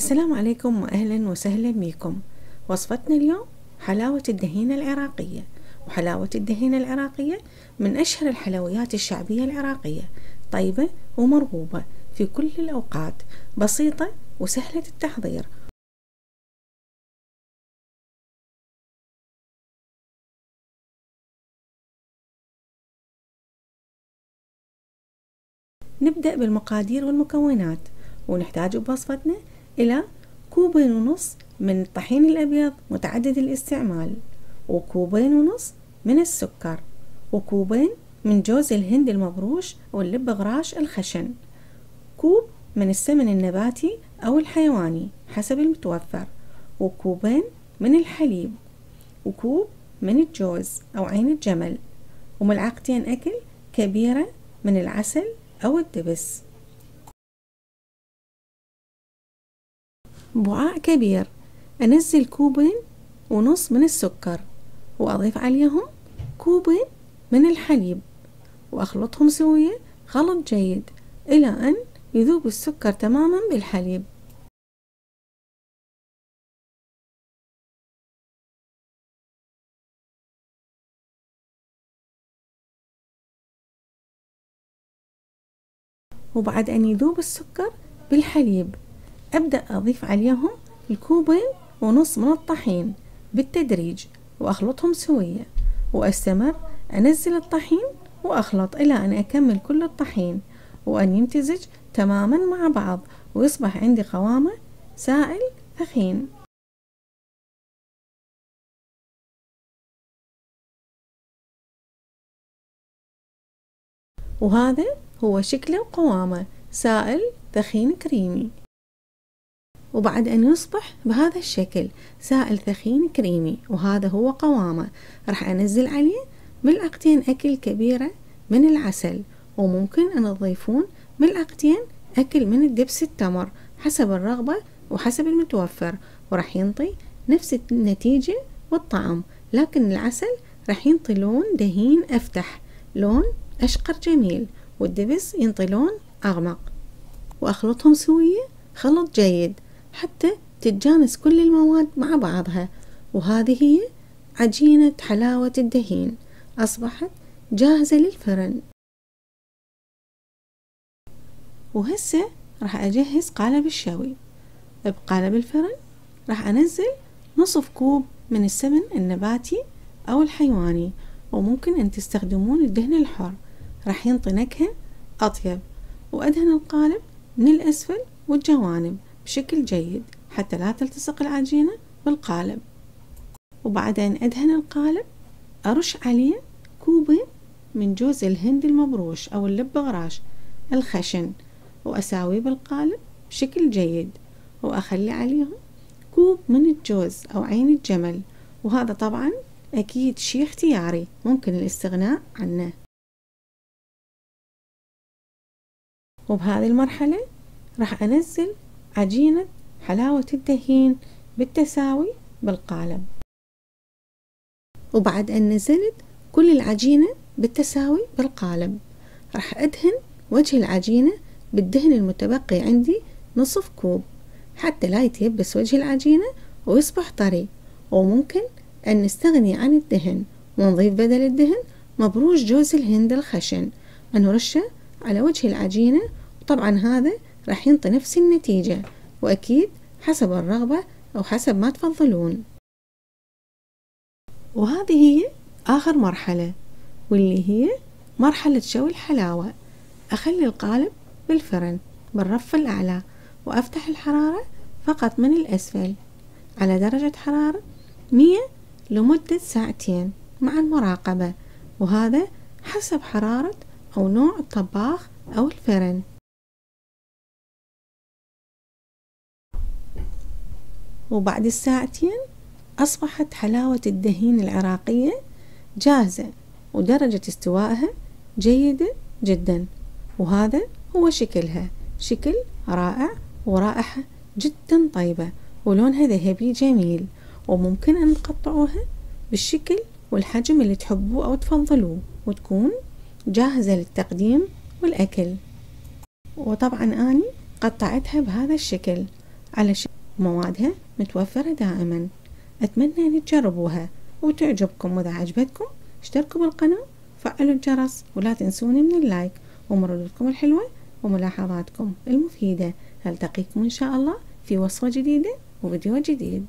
السلام عليكم وأهلا وسهلا بكم. وصفتنا اليوم حلاوة الدهينة العراقية. وحلاوة الدهينة العراقية من أشهر الحلويات الشعبية العراقية. طيبة ومرغوبة في كل الأوقات. بسيطة وسهلة التحضير. نبدأ بالمقادير والمكونات. ونحتاج بوصفتنا إلى كوبين ونص من الطحين الأبيض متعدد الاستعمال وكوبين ونص من السكر وكوبين من جوز الهند المبروش واللبغراش الخشن كوب من السمن النباتي أو الحيواني حسب المتوفر وكوبين من الحليب وكوب من الجوز أو عين الجمل وملعقتين أكل كبيرة من العسل أو الدبس. بوعاء كبير أنزل كوبين ونص من السكر وأضيف عليهم كوبين من الحليب وأخلطهم سوية خلط جيد إلى أن يذوب السكر تماما بالحليب. وبعد أن يذوب السكر بالحليب أبدأ أضيف عليهم الكوبين ونص من الطحين بالتدريج وأخلطهم سوية وأستمر أنزل الطحين وأخلط إلى أن أكمل كل الطحين وأن يمتزج تماما مع بعض ويصبح عندي قوامة سائل ثخين وهذا هو شكله وقوامه سائل ثخين كريمي. وبعد أن يصبح بهذا الشكل سائل ثخين كريمي وهذا هو قوامه. راح أنزل عليه ملعقتين أكل كبيرة من العسل وممكن أن تضيفون ملعقتين أكل من الدبس التمر حسب الرغبة وحسب المتوفر وراح ينطي نفس النتيجة والطعم لكن العسل راح ينطي لون دهين أفتح لون أشقر جميل والدبس ينطي لون أغمق. وأخلطهم سوية خلط جيد. حتى تتجانس كل المواد مع بعضها وهذه هي عجينة حلاوة الدهين. أصبحت جاهزة للفرن. وهسه راح أجهز قالب الشوي بقالب الفرن راح أنزل نصف كوب من السمن النباتي أو الحيواني وممكن أن تستخدمون الدهن الحر. راح ينطي نكهة أطيب وأدهن القالب من الأسفل والجوانب. بشكل جيد حتى لا تلتصق العجينة بالقالب. وبعدين أدهن القالب أرش عليه كوبين من جوز الهند المبروش أو اللبغراش الخشن وأساويه بالقالب بشكل جيد وأخلي عليهم كوب من الجوز أو عين الجمل. وهذا طبعا أكيد شي اختياري ممكن الاستغناء عنه. وبهذه المرحلة راح أنزل عجينة حلاوة الدهين بالتساوي بالقالب. وبعد أن نزلت كل العجينة بالتساوي بالقالب. راح أدهن وجه العجينة بالدهن المتبقي عندي نصف كوب. حتى لا يتيبس وجه العجينة ويصبح طري. وممكن أن نستغني عن الدهن. ونضيف بدل الدهن مبروش جوز الهند الخشن. نرشه على وجه العجينة. وطبعا هذا راح ينطي نفس النتيجة وأكيد حسب الرغبة أو حسب ما تفضلون. وهذه هي آخر مرحلة واللي هي مرحلة شوي الحلاوة. أخلي القالب بالفرن بالرف الأعلى وأفتح الحرارة فقط من الأسفل على درجة حرارة مية لمدة ساعتين مع المراقبة وهذا حسب حرارة أو نوع الطباخ أو الفرن. وبعد الساعتين أصبحت حلاوة الدهين العراقية جاهزة ودرجة استوائها جيدة جدا. وهذا هو شكلها. شكل رائع ورائحة جدا طيبة ولونها ذهبي جميل. وممكن أن تقطعوها بالشكل والحجم اللي تحبوه أو تفضلوه وتكون جاهزة للتقديم والأكل. وطبعا أني قطعتها بهذا الشكل. علشان موادها متوفرة دائما. أتمنى أن تجربوها وتعجبكم وإذا عجبتكم اشتركوا بالقناة فعلوا الجرس ولا تنسوني من اللايك ومردودكم الحلوة وملاحظاتكم المفيدة. نلتقيكم إن شاء الله في وصفة جديدة وفيديو جديد.